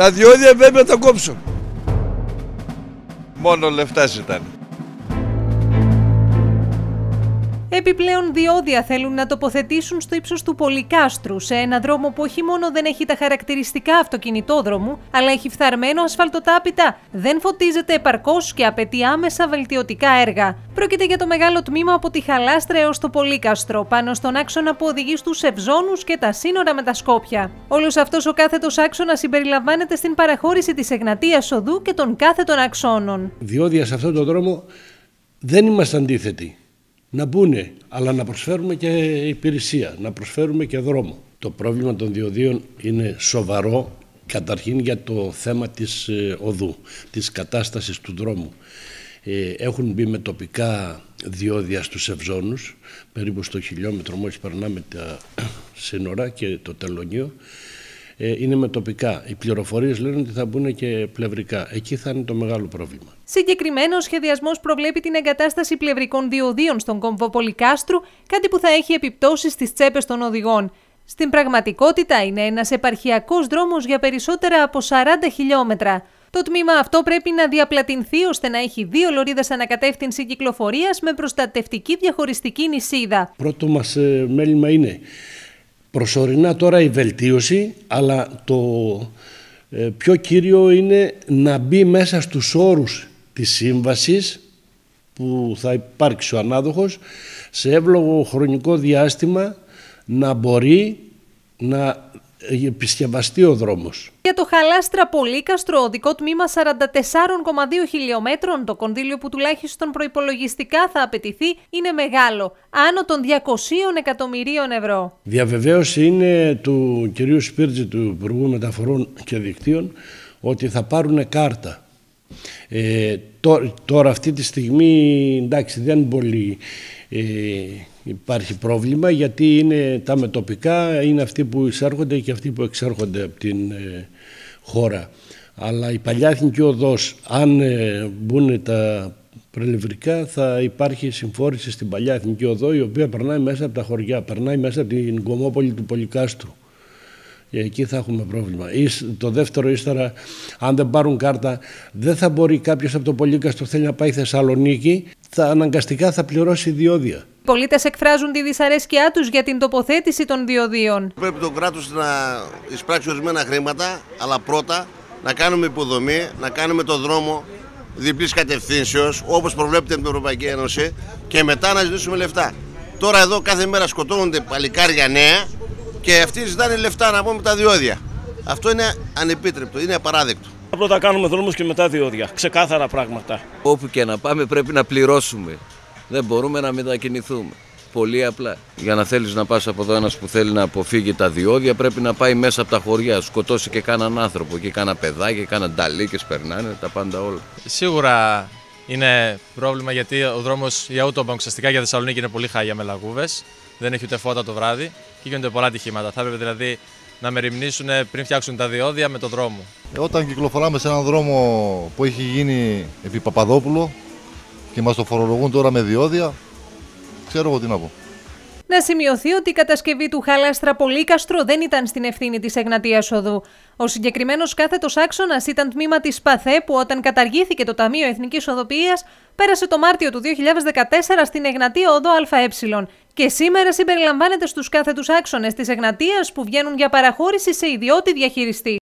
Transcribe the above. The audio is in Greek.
Τα διόδια πρέπει να τα κόψω. Μόνο λεφτά ήταν. Επιπλέον διόδια θέλουν να τοποθετήσουν στο ύψος του Πολυκάστρου, σε ένα δρόμο που όχι μόνο δεν έχει τα χαρακτηριστικά αυτοκινητόδρομου, αλλά έχει φθαρμένο ασφαλτοτάπητα, δεν φωτίζεται επαρκώς και απαιτεί άμεσα βελτιωτικά έργα. Πρόκειται για το μεγάλο τμήμα από τη Χαλάστρα έως το Πολύκαστρο, πάνω στον άξονα που οδηγεί στους Ευζώνους και τα σύνορα με τα Σκόπια. Όλος αυτός ο κάθετος άξονας συμπεριλαμβάνεται στην παραχώρηση της Εγνατίας Οδού και των κάθετων αξώνων. Διόδια σε αυτόν τον δρόμο δεν είμαστε αντίθετοι να μπουν, αλλά να προσφέρουμε και υπηρεσία, να προσφέρουμε και δρόμο. Το πρόβλημα των διοδίων είναι σοβαρό, καταρχήν για το θέμα της ε, οδού, της κατάστασης του δρόμου. Ε, έχουν μπει με τοπικά διόδια στους Ευζώνους, περίπου στο χιλιόμετρο μόλις περνάμε τα σύνορα και το τελωνίο ε, είναι με τοπικά. Οι πληροφορίες λένε ότι θα μπουν και πλευρικά. Εκεί θα είναι το μεγάλο πρόβλημα. Συγκεκριμένο ο σχεδιασμός προβλέπει την εγκατάσταση πλευρικών διοδίων στον κόμβο Πολυκάστρου, κάτι που θα έχει επιπτώσεις στις τσέπες των οδηγών. Στην πραγματικότητα είναι ένας επαρχιακός δρόμος για περισσότερα από 40 χιλιόμετρα. Το τμήμα αυτό πρέπει να διαπλατηνθεί ώστε να έχει δύο λωρίδες ανακατεύθυνση κυκλοφορίας με προστατευτική διαχωριστική νησίδα. Πρώτο μας ε, μέλημα είναι Προσωρινά τώρα η βελτίωση, αλλά το ε, πιο κύριο είναι να μπει μέσα στους όρους της σύμβασης που θα υπάρξει ο ανάδοχος σε εύλογο χρονικό διάστημα να μπορεί να επισκευαστεί ο δρόμος. Για το Χαλάστρα Πολύκαστρο, οδικό τμήμα 44,2 χιλιόμετρων, το κονδύλιο που τουλάχιστον προϋπολογιστικά θα απαιτηθεί είναι μεγάλο, άνω των 200 εκατομμυρίων ευρώ. Διαβεβαίωση είναι του κυρίου Σπίρτζη του Υπουργού Μεταφορών και Δικτύων ότι θα πάρουν κάρτα. Ε, τώρα αυτή τη στιγμή εντάξει δεν πολύ ε, υπάρχει πρόβλημα γιατί είναι τα μετοπικά, είναι αυτοί που εισέρχονται και αυτοί που εξέρχονται από την ε, χώρα. Αλλά η παλιά εθνική οδός, αν ε, μπουν τα πρελευρικά θα υπάρχει συμφόρηση στην παλιά εθνική οδό η οποία περνάει μέσα από τα χωριά, περνάει μέσα από την κομμόπολη του Πολυκάστρου. Και εκεί θα έχουμε πρόβλημα. Το δεύτερο ύστερα, αν δεν πάρουν κάρτα, δεν θα μπορεί κάποιος από το Πολύκαστρο θέλει να πάει Θεσσαλονίκη, θα αναγκαστικά θα πληρώσει διόδια. Οι πολίτες εκφράζουν τη δυσαρέσκειά τους για την τοποθέτηση των διοδίων. Πρέπει το κράτος να εισπράξει ορισμένα χρήματα, αλλά πρώτα να κάνουμε υποδομή, να κάνουμε το δρόμο διπλής κατευθύνσεως, όπως προβλέπεται από την Ευρωπαϊκή Ένωση, και μετά να ζητήσουμε λεφτά. Τώρα εδώ κάθε μέρα σκοτώνονται παλικάρια νέα και αυτοί ζητάνε λεφτά να πούμε τα διόδια. Αυτό είναι ανεπίτρεπτο, είναι απαράδεκτο. Πρώτα κάνουμε δρόμους και μετά διόδια. Ξεκάθαρα πράγματα. Όπου και να πάμε πρέπει να πληρώσουμε. Δεν μπορούμε να μετακινηθούμε. Πολύ απλά. Για να θέλεις να πας από εδώ ένας που θέλει να αποφύγει τα διόδια πρέπει να πάει μέσα από τα χωριά. Σκοτώσει και κανέναν άνθρωπο. Και κάνα παιδάκι, κάνα νταλίκες περνάνε, τα πάντα όλα. Σίγουρα είναι πρόβλημα γιατί ο δρόμος για Autobank ουσιαστικά για Θεσσαλονίκη είναι πολύ χάγια με λαγούβες. Δεν έχει ούτε φώτα το βράδυ και γίνονται πολλά ατυχήματα. Θα έπρεπε δηλαδή να μεριμνήσουν πριν φτιάξουν τα διόδια με το δρόμο. Όταν κυκλοφοράμε σε έναν δρόμο που έχει γίνει επί Παπαδόπουλο και μας το φορολογούν τώρα με διόδια, ξέρω εγώ τι να πω. Να σημειωθεί ότι η κατασκευή του χάλαστρα Πολύκαστρο δεν ήταν στην ευθύνη της Εγνατίας Οδού. Ο συγκεκριμένος κάθετος άξονας ήταν τμήμα της ΠΑΘΕ που όταν καταργήθηκε το Ταμείο Εθνικής Οδοποιίας πέρασε το Μάρτιο του 2014 στην Εγνατία Οδό ΑΕ και σήμερα συμπεριλαμβάνεται στους κάθετους άξονες της Εγνατίας που βγαίνουν για παραχώρηση σε ιδιώτη διαχειριστή.